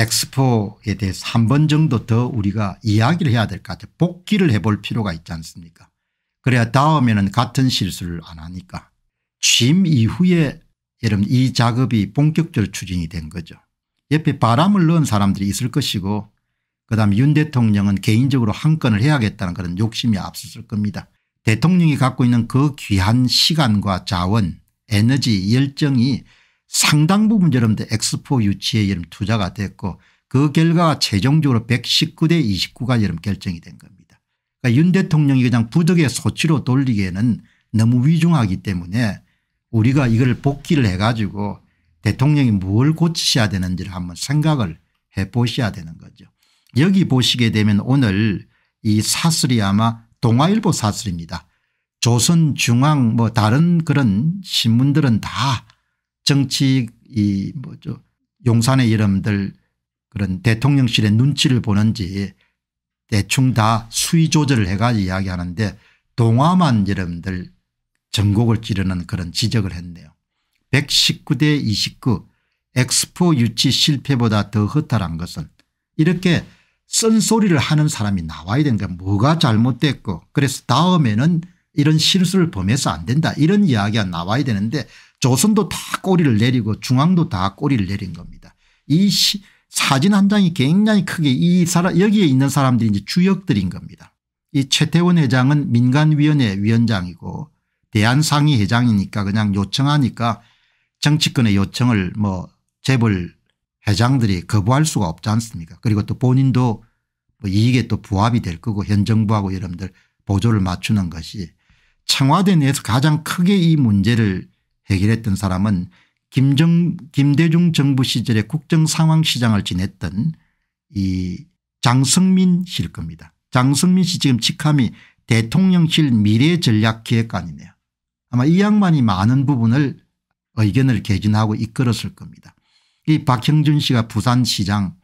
엑스포에 대해서 한 번 정도 더 우리가 이야기를 해야 될 것 같아요. 복귀를 해볼 필요가 있지 않습니까 그래야 다음에는 같은 실수를 안 하니까 취임 이후에 여러분 이 작업이 본격적으로 추진이 된 거죠. 옆에 바람을 넣은 사람들이 있을 것이고 그다음 윤 대통령은 개인적으로 한 건을 해야겠다는 그런 욕심이 앞섰을 겁니다. 대통령이 갖고 있는 그 귀한 시간과 자원 에너지 열정이 상당 부분 여러분들 엑스포 유치에 여러분 투자가 됐고 그 결과가 최종적으로 119대 29가 여러분 결정이 된 겁니다. 그러니까 윤 대통령이 그냥 부득의 소치로 돌리기에는 너무 위중하기 때문에 우리가 이걸 복귀를 해가지고 대통령이 뭘 고치셔야 되는지를 한번 생각을 해 보셔야 되는 거죠. 여기 보시게 되면 오늘 이 사슬이 아마 동아일보 사슬입니다. 조선중앙 뭐 다른 그런 신문들은 다 정치 이 뭐죠? 용산의 여러분들 그런 대통령실의 눈치를 보는지 대충 다 수위 조절을 해가지고 이야기하는데 동화만 여러분들 전곡을 찌르는 그런 지적을 했네요. 119대 29 엑스포 유치 실패보다 더 허탈한 것은 이렇게 쓴소리를 하는 사람이 나와야 거 뭐가 잘못됐고. 그래서 다음에는 이런 실수를 범해서 안 된다. 이런 이야기가 나와야 되는데 조선도 다 꼬리를 내리고 중앙도 다 꼬리를 내린 겁니다. 이 시, 사진 한 장이 굉장히 크게 이 사람 여기에 있는 사람들이 이제 주역들인 겁니다. 이 최태원 회장은 민간위원회 위원장이고 대한상의 회장이니까 그냥 요청하니까 정치권의 요청을 뭐 재벌 회장들이 거부할 수가 없지 않습니까 그리고 또 본인도 뭐 이익에 또 부합이 될 거고 현 정부하고 여러분들 보조를 맞추는 것이 청와대 내에서 가장 크게 이 문제를 해결했던 사람은 김정 김대중 정부 시절에 국정상황시장을 지냈던 이 장성민 씨일 겁니다. 장성민 씨 지금 직함이 대통령실 미래전략기획관이네요. 아마 이 양반이 많은 부분을 의견을 개진하고 이끌었을 겁니다. 이 박형준 씨가 부산시장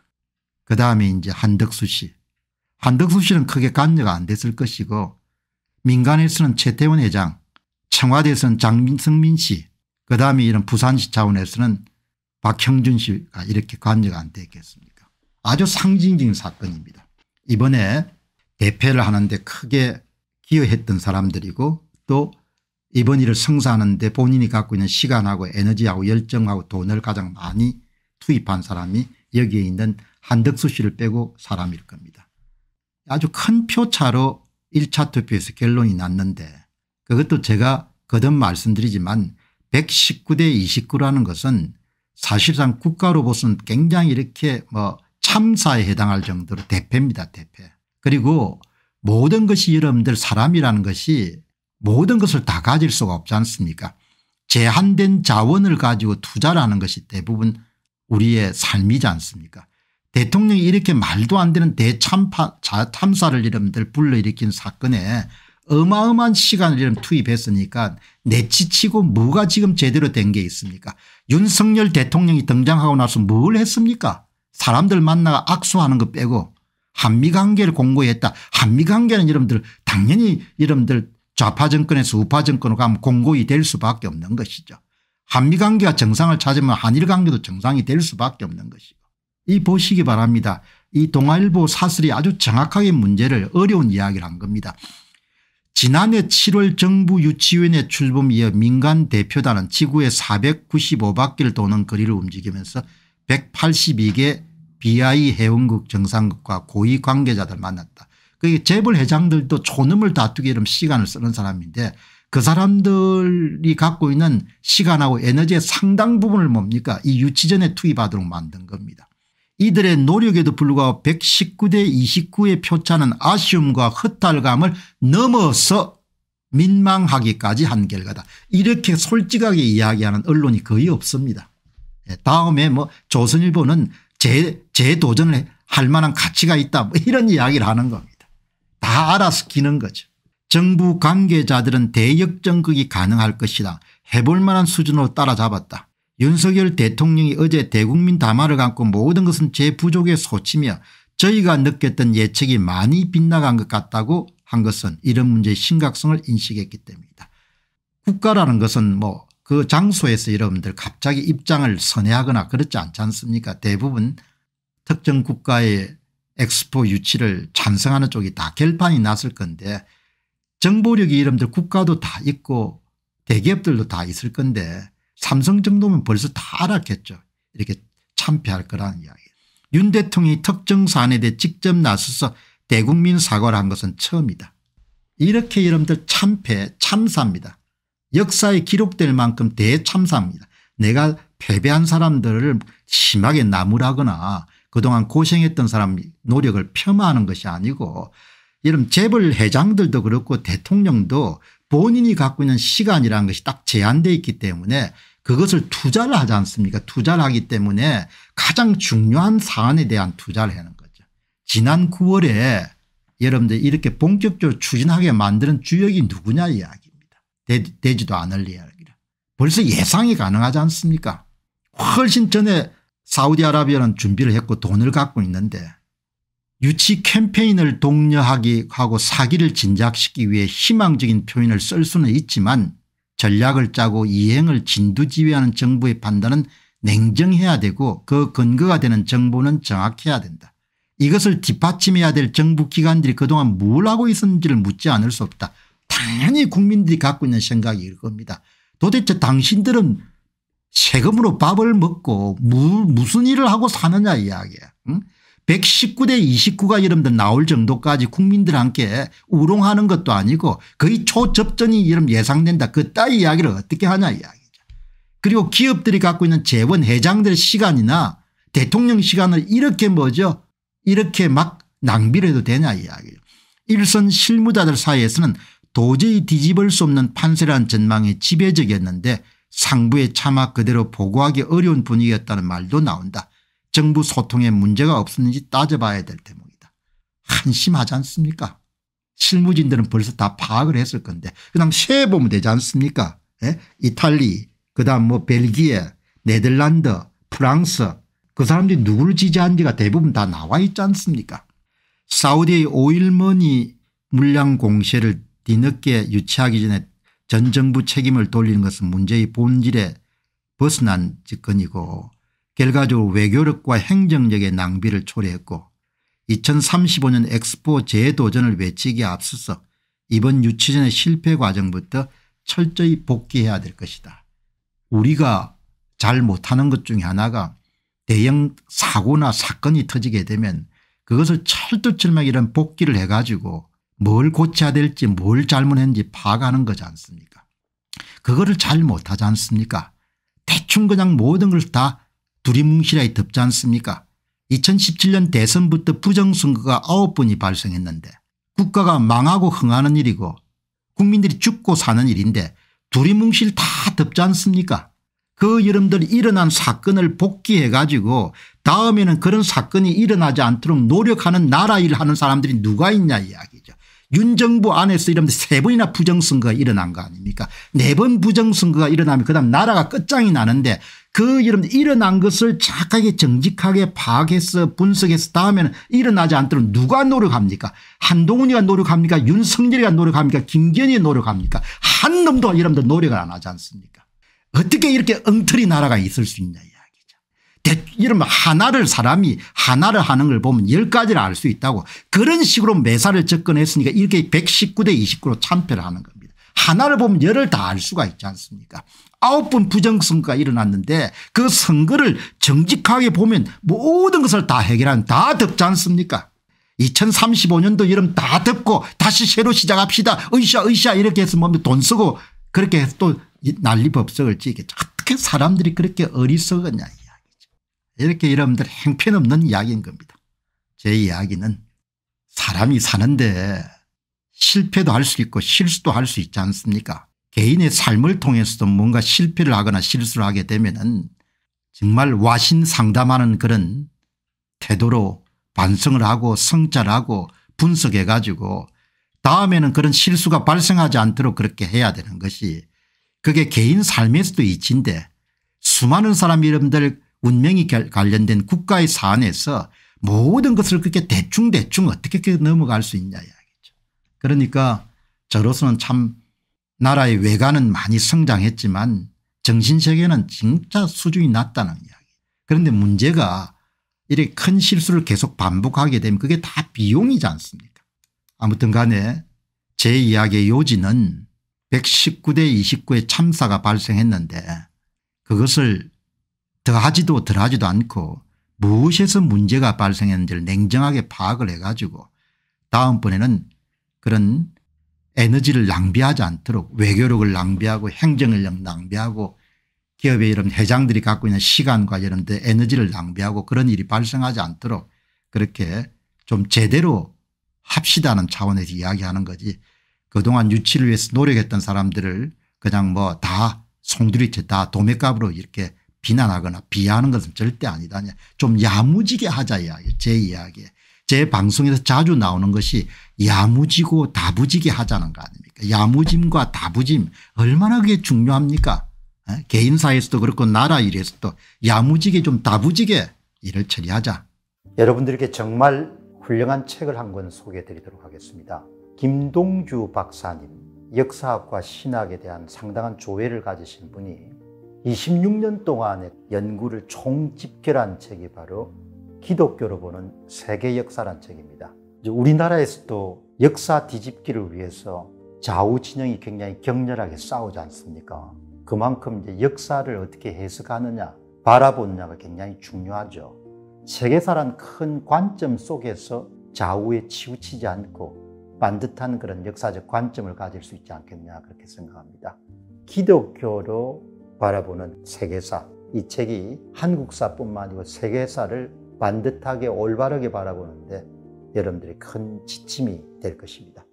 그다음에 이제 한덕수 씨 한덕수 씨는 크게 관여가 안 됐을 것이고 민간에서는 최태원 회장 청와대에서는 장성민 씨 그다음에 이런 부산시 차원에서는 박형준 씨가 이렇게 관여가 안 됐겠습니까 아주 상징적인 사건입니다. 이번에 대패를 하는데 크게 기여했던 사람들이고 또 이번 일을 성사하는 데 본인이 갖고 있는 시간하고 에너지하고 열정하고 돈을 가장 많이 투입한 사람이 여기에 있는 한덕수 씨를 빼고 사람일 겁니다. 아주 큰 표차로 1차 투표에서 결론이 났는데 그것도 제가 거듭 말씀드리지만 119대 29라는 것은 사실상 국가로부터는 굉장히 이렇게 뭐 참사에 해당할 정도로 대패입니다. 대패. 그리고 모든 것이 여러분들 사람이라는 것이 모든 것을 다 가질 수가 없지 않습니까 제한된 자원을 가지고 투자라는 것이 대부분 우리의 삶이지 않습니까 대통령이 이렇게 말도 안 되는 대참사를 여러분들 불러일으킨 사건에 어마어마한 시간을 투입했으니까 내치치고 뭐가 지금 제대로 된 게 있습니까 윤석열 대통령이 등장하고 나서 뭘 했습니까 사람들 만나가 악수하는 거 빼고 한미관계를 공고했다. 한미관계는 여러분들 당연히 여러분들 좌파 정권에서 우파 정권으로 가면 공고히 될 수밖에 없는 것이죠. 한미관계가 정상을 찾으면 한일관계도 정상이 될 수밖에 없는 것이고 이 보시기 바랍니다. 이 동아일보 사설이 아주 정확하게 문제를 어려운 이야기를 한 겁니다. 지난해 7월 정부 유치위원회 출범 이어 민간 대표단은 지구의 495바퀴를 도는 거리를 움직이면서 182개 BI 회원국 정상국과 고위 관계자들 만났다. 그게 재벌 회장들도 촌음을 다투기 이런 시간을 쓰는 사람인데 그 사람들이 갖고 있는 시간하고 에너지의 상당 부분을 뭡니까 이 유치전에 투입하도록 만든 겁니다. 이들의 노력에도 불구하고 119대 29의 표차는 아쉬움과 허탈감을 넘어서 민망하기까지 한 결과다. 이렇게 솔직하게 이야기하는 언론이 거의 없습니다. 예, 다음에 뭐 조선일보는 재, 재도전을 할 만한 가치가 있다 뭐 이런 이야기를 하는 겁니다. 다 알아서 기는 거죠. 정부 관계자들은 대역전극이 가능할 것이다. 해볼 만한 수준으로 따라잡았다. 윤석열 대통령이 어제 대국민 담화를 갖고 모든 것은 제 부족의 소치며 저희가 느꼈던 예측이 많이 빗나간 것 같다고 한 것은 이런 문제의 심각성을 인식했기 때문이다. 국가라는 것은 뭐 그 장소에서 여러분들 갑자기 입장을 선회하거나 그렇지 않지 않습니까 대부분 특정 국가의 엑스포 유치를 찬성하는 쪽이 다 결판이 났을 건데 정보력이 여러분들 국가도 다 있고 대기업들도 다 있을 건데 삼성 정도면 벌써 다 알았겠죠. 이렇게 참패할 거라는 이야기. 윤 대통령이 특정 사안에 대해 직접 나서서 대국민 사과를 한 것은 처음이다. 이렇게 여러분들 참패 참사입니다. 역사에 기록될 만큼 대참사입니다. 내가 패배한 사람들을 심하게 나무라거나 그동안 고생했던 사람 노력을 폄하하는 것이 아니고 이런 재벌 회장들도 그렇고 대통령도 본인이 갖고 있는 시간이라는 것이 딱 제한되어 있기 때문에 그것을 투자를 하지 않습니까 투자를 하기 때문에 가장 중요한 사안에 대한 투자를 하는 거죠. 지난 9월에 여러분들 이렇게 본격적으로 추진하게 만드는 주역이 누구냐 이야기입니다. 되, 지도 않을 이야기라. 벌써 예상이 가능하지 않습니까 훨씬 전에 사우디아라비아는 준비를 했고 돈을 갖고 있는데 유치 캠페인을 독려하기 하고 사기를 진작시키기 위해 희망적인 표현을 쓸 수는 있지만 전략을 짜고 이행을 진두지휘하는 정부의 판단은 냉정해야 되고 그 근거가 되는 정보는 정확해야 된다. 이것을 뒷받침해야 될 정부 기관들이 그동안 뭘 하고 있었는지를 묻지 않을 수 없다. 당연히 국민들이 갖고 있는 생각이 이겁니다. 도대체 당신들은 세금으로 밥을 먹고 무, 무슨 일을 하고 사느냐 이야기야. 응? 119대 29가 여러분들 나올 정도까지 국민들 함께 우롱하는 것도 아니고 거의 초접전이 여러분 예상된다. 그 따위 이야기를 어떻게 하냐 이야기죠. 그리고 기업들이 갖고 있는 재원 회장들의 시간이나 대통령 시간을 이렇게 뭐죠 이렇게 막 낭비를 해도 되냐 이야기죠. 일선 실무자들 사이에서는 도저히 뒤집을 수 없는 판세라는 전망이 지배적이었는데 상부의 차마 그대로 보고하기 어려운 분위기였다는 말도 나온다. 정부 소통에 문제가 없었는지 따져봐야 될 대목이다. 한심하지 않습니까 실무진들은 벌써 다 파악을 했을 건데 그다음 세 보면 되지 않습니까 예? 이탈리 그다음 뭐 벨기에 네덜란드 프랑스 그 사람들이 누구를 지지하는지가 대부분 다 나와 있지 않습니까 사우디의 오일머니 물량 공세를 뒤늦게 유치하기 전에 전 정부 책임을 돌리는 것은 문제의 본질에 벗어난 짓건이고 결과적으로 외교력과 행정력의 낭비를 초래했고 2035년 엑스포 재도전을 외치기에 앞서서 이번 유치전의 실패 과정부터 철저히 복귀해야 될 것이다. 우리가 잘 못하는 것 중에 하나가 대형 사고나 사건이 터지게 되면 그것을 철두철미하게 이런 복귀를 해가지고 뭘 고쳐야 될지 뭘 잘못했는지 파악하는 거지 않습니까 그거를 잘 못하지 않습니까 대충 그냥 모든 걸 다 두리뭉실하게 덮지 않습니까? 2017년 대선부터 부정선거가 9번이 발생했는데 국가가 망하고 흥하는 일이고 국민들이 죽고 사는 일인데 두리뭉실 다 덮지 않습니까? 그 여러분들이 일어난 사건을 복귀해 가지고 다음에는 그런 사건이 일어나지 않도록 노력하는 나라 일 하는 사람들이 누가 있냐 이야기죠. 윤 정부 안에서 이러면 세 번이나 부정선거가 일어난 거 아닙니까? 네 번 부정선거가 일어나면 그다음 나라가 끝장이 나는데 그 여러분 일어난 것을 착하게 정직하게 파악해서 분석해서 다음에는 일어나지 않도록 누가 노력합니까? 한동훈이가 노력합니까? 윤석열이가 노력합니까? 김건희가 노력합니까? 한 놈도 여러분들 노력을 안 하지 않습니까? 어떻게 이렇게 엉터리 나라가 있을 수 있냐 이야기죠. 이러면 하나를 사람이 하나를 하는 걸 보면 열 가지를 알 수 있다고. 그런 식으로 매사를 접근했으니까 이렇게 119대 29로 참패를 하는 겁니다. 하나를 보면 열을 다 알 수가 있지 않습니까? 아홉 번 부정선거가 일어났는데 그 선거를 정직하게 보면 모든 것을 다 해결한 다 덮지 않습니까? 2035년도 여름 다 덮고 다시 새로 시작합시다. 으쌰 으쌰 이렇게 해서 돈 쓰고 그렇게 해서 또 난리 법석을 지겠죠 어떻게 사람들이 그렇게 어리석었냐 이야기죠. 이렇게 여러분들 행편없는 이야기인 겁니다. 제 이야기는 사람이 사는데 실패도 할 수 있고 실수도 할 수 있지 않습니까 개인의 삶을 통해서도 뭔가 실패를 하거나 실수를 하게 되면 은 정말 와신 상담하는 그런 태도로 반성을 하고 성찰 하고 분석해 가지고 다음에는 그런 실수가 발생하지 않도록 그렇게 해야 되는 것이 그게 개인 삶에서도 이치인데 수많은 사람 이름들 운명이 관련된 국가의 사안에서 모든 것을 그렇게 대충대충 어떻게 넘어갈 수 있냐. 그러니까 저로서는 참 나라의 외관은 많이 성장했지만 정신세계는 진짜 수준이 낮다는 이야기. 그런데 문제가 이렇게 큰 실수를 계속 반복하게 되면 그게 다 비용이지 않습니까 아무튼 간에 제 이야기의 요지는 119대 29의 참사가 발생했는데 그것을 더하지도 덜하지도 않고 무엇에서 문제가 발생했는지를 냉정하게 파악을 해가지고 다음번에는 그런 에너지를 낭비하지 않도록 외교력을 낭비하고 행정을 낭비하고 기업의 이런 회장들이 갖고 있는 시간과 이런 데 에너지를 낭비하고 그런 일이 발생하지 않도록 그렇게 좀 제대로 합시다는 차원에서 이야기하는 거지 그동안 유치를 위해서 노력했던 사람들을 그냥 뭐 다 송두리째 다 도매값으로 이렇게 비난하거나 비하하는 것은 절대 아니다. 좀 야무지게 하자 이야기 제 이야기. 제 방송에서 자주 나오는 것이 야무지고 다부지게 하자는 거 아닙니까 야무짐과 다부짐 얼마나 그게 중요합니까 에? 개인사에서도 그렇고 나라 일에서도 야무지게 좀 다부지게 일을 처리하자. 여러분들에게 정말 훌륭한 책을 한 권 소개해 드리도록 하겠습니다. 김동주 박사님 역사학과 신학에 대한 상당한 조회를 가지신 분이 26년 동안의 연구를 총집결한 책이 바로 기독교로 보는 세계 역사란 책입니다. 우리나라에서도 역사 뒤집기를 위해서 좌우 진영이 굉장히 격렬하게 싸우지 않습니까? 그만큼 이제 역사를 어떻게 해석하느냐, 바라보느냐가 굉장히 중요하죠. 세계사란 큰 관점 속에서 좌우에 치우치지 않고 반듯한 그런 역사적 관점을 가질 수 있지 않겠냐 그렇게 생각합니다. 기독교로 바라보는 세계사 이 책이 한국사뿐만 아니고 세계사를 반듯하게 올바르게 바라보는데 여러분들이 큰 지침이 될 것입니다.